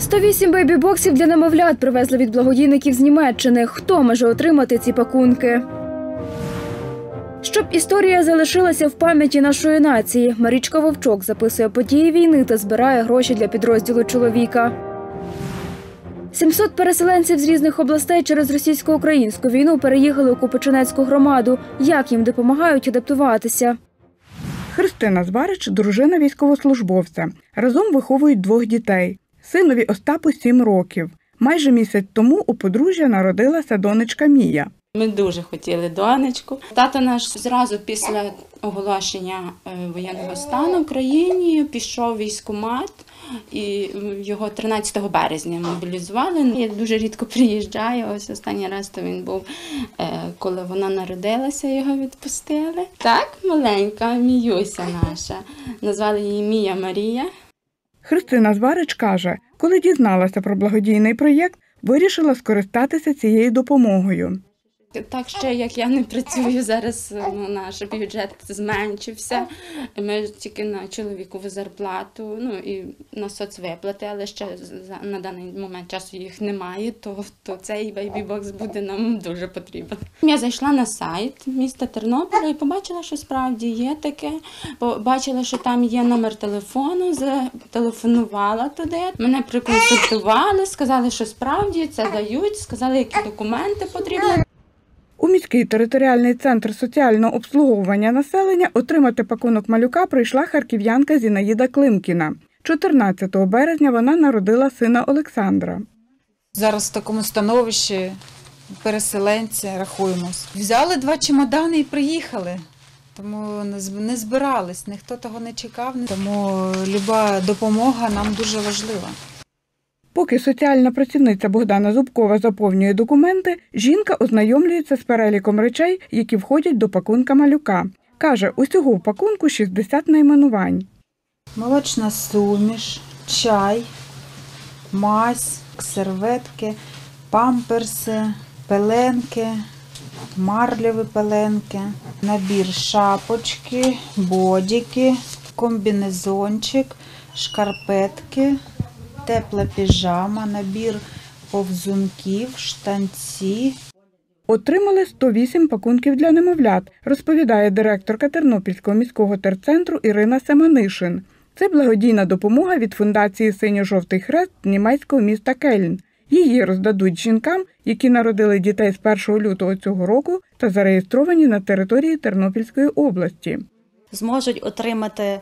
108 бейбі-боксів для немовлят привезли від благодійників з Німеччини. Хто може отримати ці пакунки? Щоб історія залишилася в пам'яті нашої нації, Марічка Вовчок записує події війни та збирає гроші для підрозділу чоловіка. 700 переселенців з різних областей через російсько-українську війну переїхали у Купичинецьку громаду. Як їм допомагають адаптуватися? Христина Зварич – дружина військовослужбовця. Разом виховують двох дітей. Синові Остапу 7 років. Майже місяць тому у подружжя народилася донечка Мія. Ми дуже хотіли донечку. Тато наш зразу після оголошення е, воєнного стану в країні пішов військкомат, і його 13 березня мобілізували. Я дуже рідко приїжджаю. Ось останній раз то він був, е, коли вона народилася, його відпустили. Так, маленька Міюся наша. Назвали її Мія Марія. Христина Зварич каже, коли дізналася про благодійний проєкт, вирішила скористатися цією допомогою. Так ще як я не працюю зараз, ну, наш бюджет зменшився. Ми тільки на чоловікову зарплату, ну і на соцвиплати, але ще на даний момент часу їх немає, то, то цей бейбі-бокс буде нам дуже потрібен. Я зайшла на сайт міста Тернополя і побачила, що справді є таке. Побачила, що там є номер телефону, зателефонувала туди. Мене проконсультували, сказали, що справді це дають, сказали, які документи потрібні. У міський територіальний центр соціального обслуговування населення отримати пакунок малюка прийшла харків'янка Зінаїда Климкіна. 14 березня вона народила сина Олександра. Зараз в такому становищі переселенці рахуємось. Взяли два чемодани і приїхали. Тому не збирались, ніхто того не чекав. Тому люба допомога нам дуже важлива. Поки соціальна працівниця Богдана Зубкова заповнює документи, жінка ознайомлюється з переліком речей, які входять до пакунка малюка. Каже, усього в пакунку 60 найменувань. Молочна суміш, чай, мазь, серветки, памперси, пеленки, марлеві пеленки, набір шапочки, бодіки, комбінезончик, шкарпетки, тепла піжама, набір повзунків, штанці, Отримали 108 пакунків для немовлят, розповідає директорка Тернопільського міського терцентру Ірина Семенишин. Це благодійна допомога від фундації Синьо-жовтий хрест німецького міста Кельн. Її роздадуть жінкам, які народили дітей з 1 лютого цього року та зареєстровані на території Тернопільської області. зможуть отримати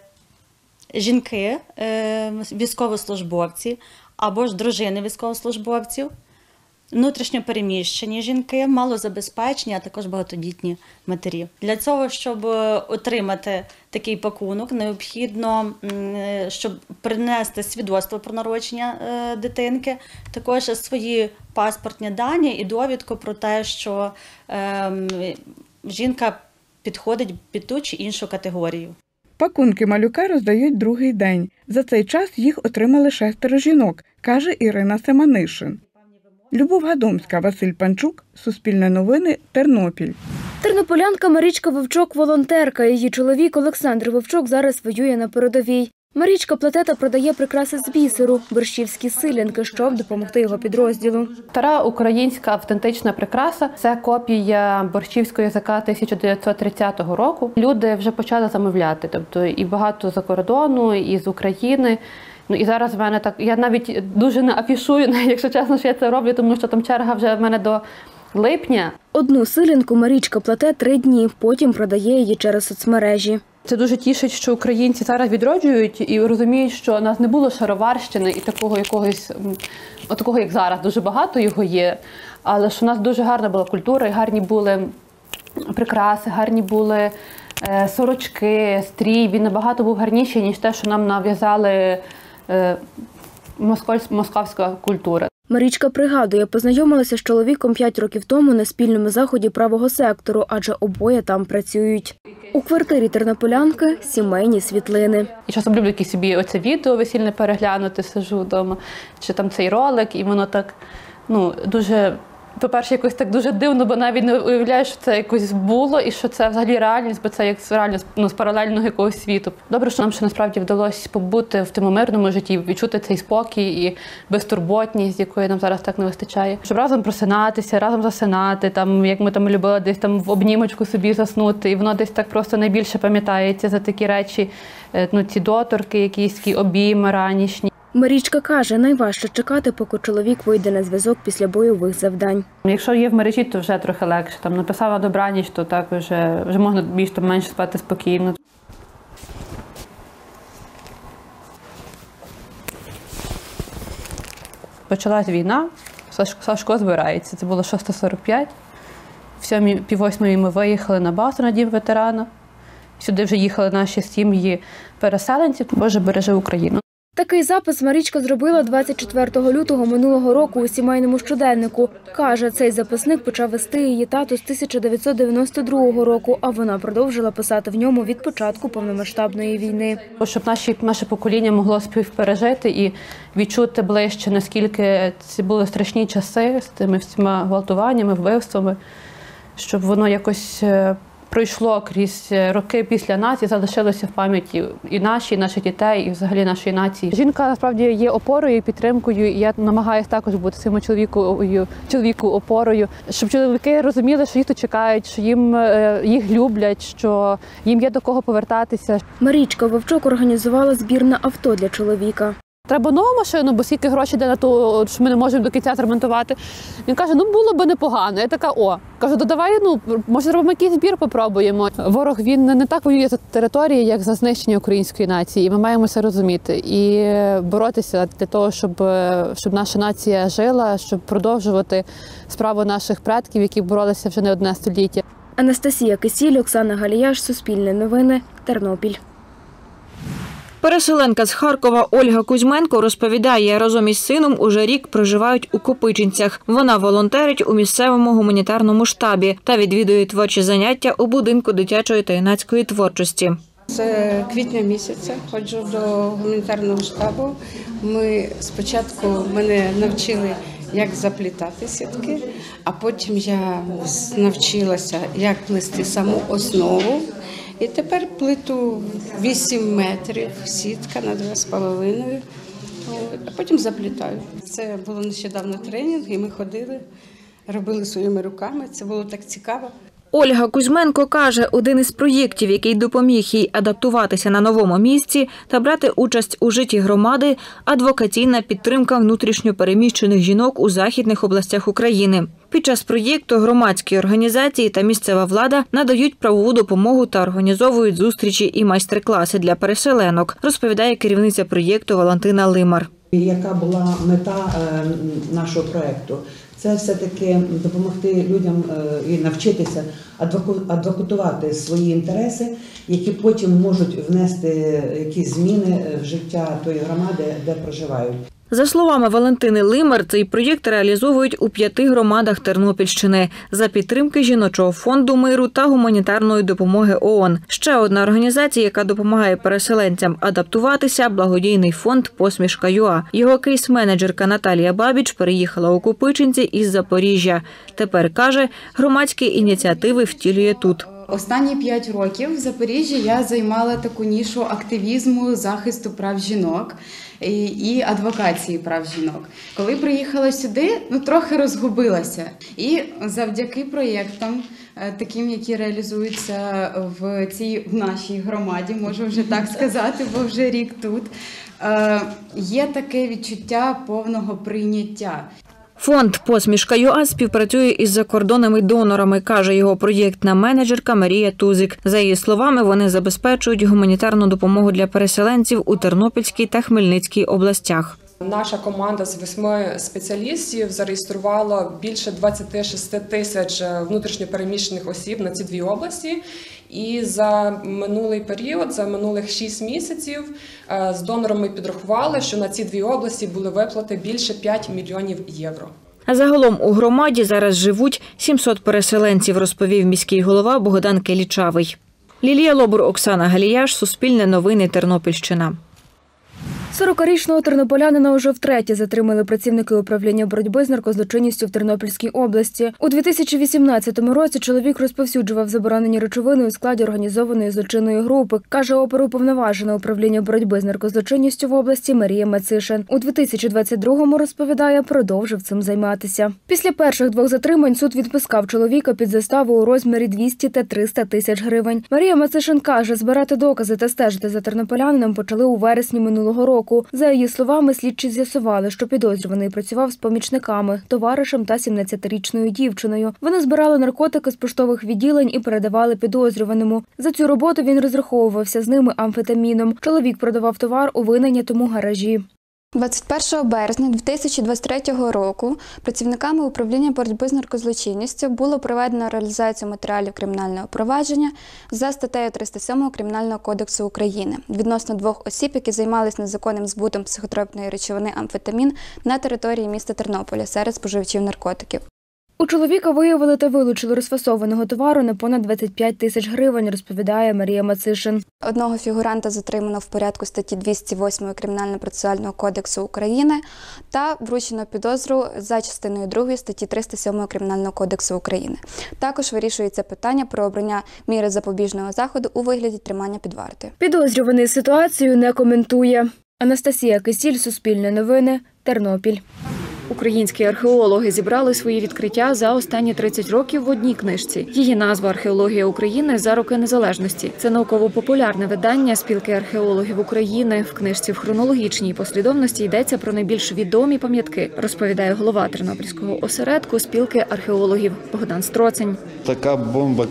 жінки, е, військовослужбовці або ж дружини військовослужбовців, внутрішньопереміщені жінки, малозабезпечені, а також багатодітні матері. Для цього, щоб е, отримати такий пакунок, необхідно, е, щоб принести свідоцтво про народження дитинки, також свої паспортні дані і довідку про те, що ем, жінка підходить під ту чи іншу категорію. Пакунки малюка роздають другий день. За цей час їх отримали шестеро жінок, каже Ірина Семанишин. Любов Гадомська, Василь Панчук, Суспільне новини, Тернопіль. Тернополянка Марічка Вовчок волонтерка. Її чоловік Олександр Вовчок зараз воює на передовій. Марічка плете та продає прикраси з бісеру, борщівські силянки, щоб допомогти його підрозділу. Стара українська автентична прикраса це копія борщівського язика 1930 року. Люди вже почали замовляти, тобто і багато за кордону, і з України. Ну і зараз в мене так. Я навіть дуже не афішую, якщо чесно, що я це роблю, тому що там черга вже в мене до липня. Одну силянку Марічка плете три дні, потім продає її через соцмережі. Це дуже тішить, що українці зараз відроджують і розуміють, що у нас не було шароварщини і такого якогось, такого, як зараз, дуже багато його є. Але що у нас дуже гарна була культура, і гарні були прикраси, гарні були е, сорочки, стрій. Він набагато був гарніший, ніж те, що нам нав'язали е, московська культура. Марічка пригадує, познайомилася з чоловіком п'ять років тому на спільному заході правого сектору, адже обоє там працюють. У квартирі тернополянки сімейні світлини. І часом люблю собі оце відео весільне переглянути, сижу вдома, чи там цей ролик, і воно так ну, дуже по-перше, якось так дуже дивно, бо навіть не уявляєш, що це якось було і що це взагалі реальність, бо це як з реально ну, з паралельного якогось світу. Добре, що нам ще насправді вдалося побути в тому мирному житті, відчути цей спокій і безтурботність, якої нам зараз так не вистачає. Щоб разом просинатися, разом засинати, там як ми там любили десь там в обнімочку собі заснути, і воно десь так просто найбільше пам'ятається за такі речі. е, Ну, ці доторки, якісь такі обійми ранішні. Марічка каже, найважче чекати, поки чоловік вийде на зв'язок після бойових завдань. Якщо є в мережі, то вже трохи легше. Там написав на добраніч, то так вже, вже можна більш там менше спати спокійно. Почалась війна, Сашко збирається. Це було 6.45. В сьомій пів восьмої ми виїхали на базу на дім ветерана. Сюди вже їхали наші сім'ї переселенців. Боже береже Україну. Такий запис Марічка зробила 24 лютого минулого року у сімейному щоденнику. Каже, цей записник почав вести її тато з 1992 року, а вона продовжила писати в ньому від початку повномасштабної війни. щоб наші, наше покоління могло співпережити і відчути ближче, наскільки ці були страшні часи з тими всіма гвалтуваннями, вбивствами, щоб воно якось е, пройшло крізь е, роки після нас і залишилося в пам'яті і наші, і наших дітей, і взагалі нашої нації. Жінка насправді є опорою, і підтримкою. І я намагаюся також бути своєму чоловіку чоловіку опорою, щоб чоловіки розуміли, що їх тут чекають, що їм е, їх люблять, що їм є до кого повертатися, Марічка Вовчок організувала збір на авто для чоловіка. Треба нову машину, бо скільки грошей йде на ту, що ми не можемо до кінця зремонтувати. Він каже: ну було би непогано. Я така, о, кажу, то давай, ну може зробимо якийсь збір, попробуємо. Ворог він не так воює за території, як за знищення української нації. І ми маємо це розуміти і боротися для того, щоб, щоб наша нація жила, щоб продовжувати справу наших предків, які боролися вже не одне століття. Анастасія Кисіль, Оксана Галіяш, Суспільне новини, Тернопіль. Переселенка з Харкова Ольга Кузьменко розповідає, разом із сином уже рік проживають у Копичинцях. Вона волонтерить у місцевому гуманітарному штабі та відвідує творчі заняття у будинку дитячої та юнацької творчості. З квітня місяця ходжу до гуманітарного штабу. Ми спочатку мене навчили, як заплітати сітки, а потім я навчилася, як плести саму основу. І тепер плиту 8 метрів, сітка на 2,5, От, а потім заплітаю. Це було нещодавно тренінг, і ми ходили, робили своїми руками. Це було так цікаво. Ольга Кузьменко каже, один із проєктів, який допоміг їй адаптуватися на новому місці та брати участь у житті громади, адвокаційна підтримка внутрішньопереміщених жінок у західних областях України. Під час проєкту громадські організації та місцева влада надають правову допомогу та організовують зустрічі і майстер-класи для переселенок, розповідає керівниця проєкту Валентина Лимар. Яка була мета е, нашого проекту? Це все-таки допомогти людям е, і навчитися адвокатувати свої інтереси, які потім можуть внести якісь зміни в життя тої громади, де проживають. За словами Валентини Лимар, цей проєкт реалізовують у п'яти громадах Тернопільщини за підтримки жіночого фонду миру та гуманітарної допомоги ООН. Ще одна організація, яка допомагає переселенцям адаптуватися, благодійний фонд Посмішка ЮА. Його кейс-менеджерка Наталія Бабіч переїхала у Купичинці із Запоріжжя. Тепер каже, громадські ініціативи втілює тут. Останні п'ять років в Запоріжжі я займала таку нішу активізму захисту прав жінок і, і адвокації прав жінок. Коли приїхала сюди, ну трохи розгубилася. І завдяки проєктам, е, таким, які реалізуються в цій в нашій громаді, можу вже так сказати, бо вже рік тут. е, Є таке відчуття повного прийняття. Фонд Посмішка ЮА співпрацює із закордонними донорами, каже його проєктна менеджерка Марія Тузик. За її словами, вони забезпечують гуманітарну допомогу для переселенців у Тернопільській та Хмельницькій областях. Наша команда з восьми спеціалістів зареєструвала більше 26 тисяч внутрішньопереміщених осіб на ці дві області. І за минулий період, за минулих 6 місяців, е, з донорами підрахували, що на ці дві області були виплати більше 5 мільйонів євро. А загалом у громаді зараз живуть 700 переселенців, розповів міський голова Богдан Келічавий. Лілія Лобур, Оксана Галіяш, Суспільне новини, Тернопільщина. 40-річного тернополянина уже втретє затримали працівники управління боротьби з наркозлочинністю в Тернопільській області. У 2018 році чоловік розповсюджував заборонені речовини у складі організованої злочинної групи, каже оперуповноважена управління боротьби з наркозлочинністю в області Марія Мацишин. У 2022-му, розповідає, продовжив цим займатися. Після перших двох затримань суд відпускав чоловіка під заставу у розмірі 200 та 300 тисяч гривень. Марія Мацишин каже, збирати докази та стежити за тернополянином почали у вересні минулого року. За її словами, слідчі з'ясували, що підозрюваний працював з помічниками, товаришем та 17-річною дівчиною. Вони збирали наркотики з поштових відділень і передавали підозрюваному. За цю роботу він розраховувався з ними амфетаміном. Чоловік продавав товар у винайнятому гаражі. 21 березня 2023 року працівниками управління боротьби з наркозлочинністю було проведено реалізацію матеріалів кримінального провадження за статтею 307 Кримінального кодексу України відносно двох осіб, які займалися незаконним збутом психотропної речовини амфетамін на території міста Тернополя серед споживачів наркотиків. У чоловіка виявили та вилучили розфасованого товару на понад 25 тисяч гривень, розповідає Марія Мацишин. Одного фігуранта затримано в порядку статті 208 Кримінально-процесуального кодексу України та вручено підозру за частиною 2 статті 307 Кримінального кодексу України. Також вирішується питання про обрання міри запобіжного заходу у вигляді тримання під вартою. Підозрюваний ситуацію не коментує. Анастасія Кисіль, Суспільне новини, Тернопіль. Українські археологи зібрали свої відкриття за останні 30 років в одній книжці. Її назва Археологія України за роки незалежності. Це науково-популярне видання спілки археологів України. В книжці в хронологічній послідовності йдеться про найбільш відомі пам'ятки, розповідає голова Тернопільського осередку спілки археологів Богдан Строцень. Така бомба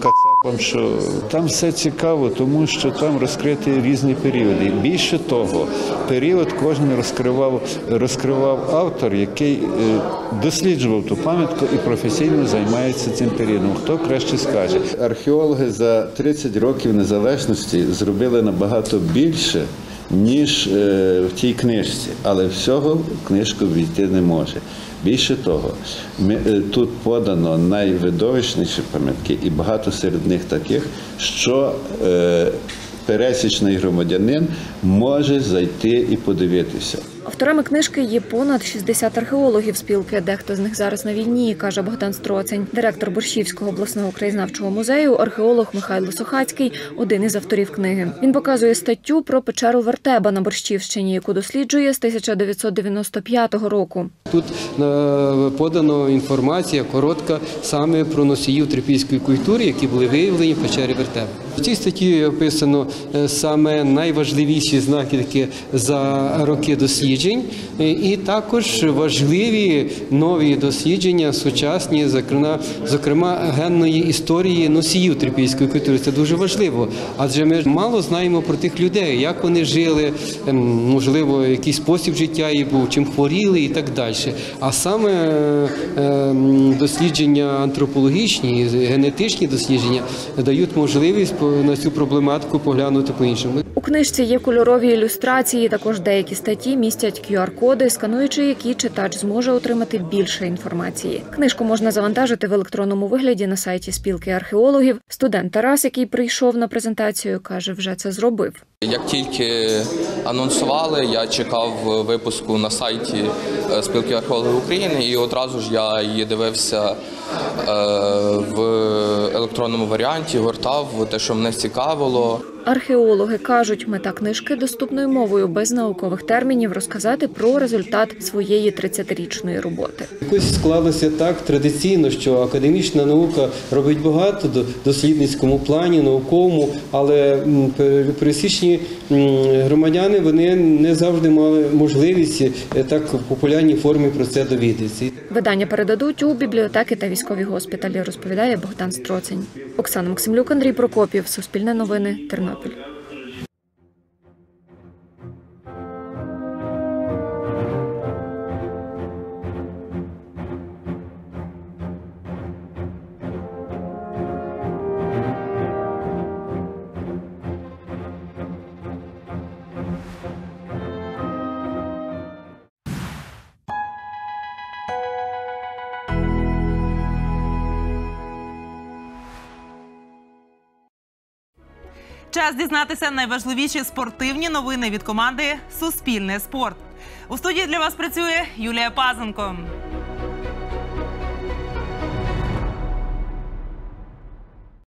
кацапом, що там все цікаво, тому що там розкриті різні періоди. Більше того, період кожен розкривав розкривав автор, який е, досліджував ту пам'ятку і професійно займається цим періодом. Хто краще скаже? Археологи за 30 років незалежності зробили набагато більше. Ніж е, в тій книжці, але всього книжку війти не може. Більше того, ми, е, тут подано найвидовищніші пам'ятки, і багато серед них таких, що е, пересічний громадянин може зайти і подивитися. Авторами книжки є понад 60 археологів спілки. Дехто з них зараз на війні, каже Богдан Строцень. Директор Борщівського обласного краєзнавчого музею, археолог Михайло Сухацький, один із авторів книги. Він показує статтю про печеру Вертеба на Борщівщині, яку досліджує з 1995 року. Тут е, подано інформація коротка саме про носіїв трипільської культури, які були виявлені в печері Вертеба. В цій статті описано е, саме найважливіші знахідки за роки досліджень, е, і також важливі нові дослідження, сучасні, зокрема, зокрема генної історії носіїв трипільської культури. Це дуже важливо, адже ми мало знаємо про тих людей, як вони жили, ем, можливо, який спосіб життя їх був, чим хворіли і так далі. А саме е, ем, дослідження антропологічні, генетичні дослідження дають можливість на цю проблематику поглянути по-іншому. У книжці є кольорові ілюстрації. Також деякі статті містять QR-коди, скануючи які читач зможе отримати більше інформації. Книжку можна завантажити в електронному вигляді на сайті спілки археологів. Студент Тарас, який прийшов на презентацію, каже, вже це зробив. Як тільки анонсували, я чекав випуску на сайті е, спілки археологів України, і одразу ж я її дивився е, в електронному варіанті, гортав те, що мене цікавило. Археологи кажуть, мета книжки доступною мовою без наукових термінів розказати про результат своєї 30-річної роботи. Якось склалося так традиційно, що академічна наука робить багато до дослідницькому плані, науковому, але пересічні громадяни вони не завжди мали можливість е, так в популярній формі про це довідатися. Видання передадуть у бібліотеки та військові госпіталі, розповідає Богдан Строцень. Оксана Максимлюк, Андрій Прокопів, Суспільне новини, Тернопіль. Час дізнатися найважливіші спортивні новини від команди Суспільне спорт. У студії для вас працює Юлія Пазенко.